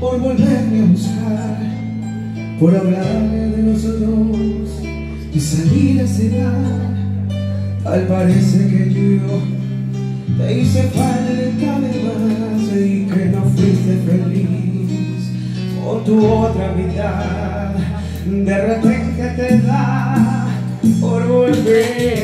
por volverme a buscar, por hablarme de nosotros y salir a cenar. Tal parece que yo te hice falta además y que no fuiste feliz con tu otra mitad. De repente te da por volver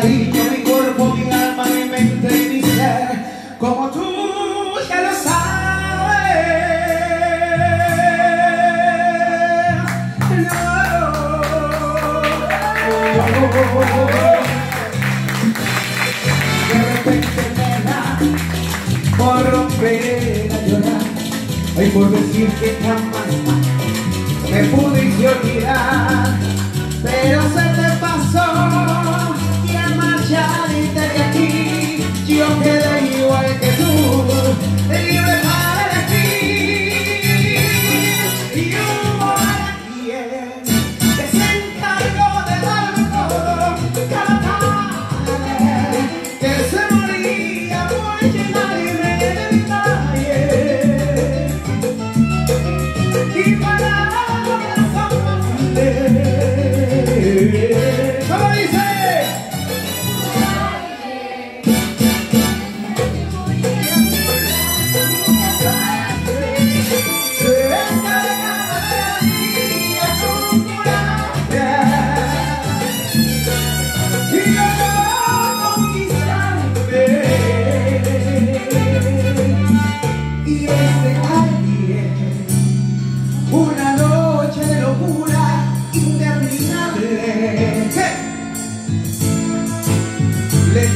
cariño, mi cuerpo, mi alma, mi mente y mi ser, como tú ya lo sabes. De repente me da por romper a llorar Ay, por decir que jamás me pudiste olvidar Pero se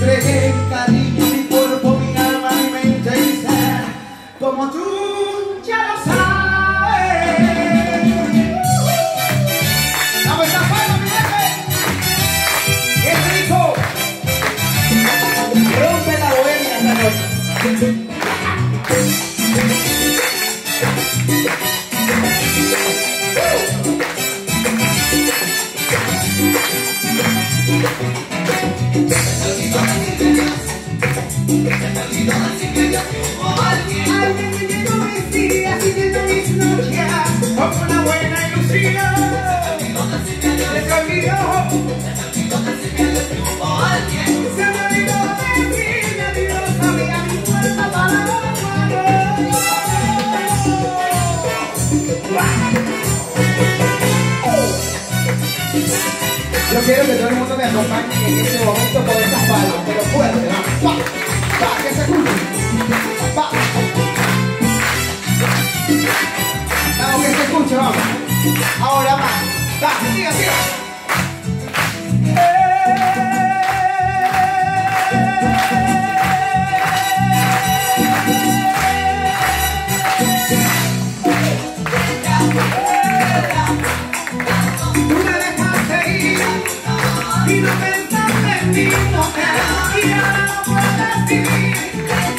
entregué mi cariño, mi cuerpo, mi alma, mi mente y ser, como tú ya lo sabes. ¡Vamos a fuego, mi jefe! ¡Qué rico! Rompe la bohemia esta noche. Alguien Yo quiero que todo el mundo me acompañe en este momento con estas palmas, pero fuerte, va, va, que se escuche, va. Vamos, que se escuche, vamos. Ahora más, va, siga, siga. Música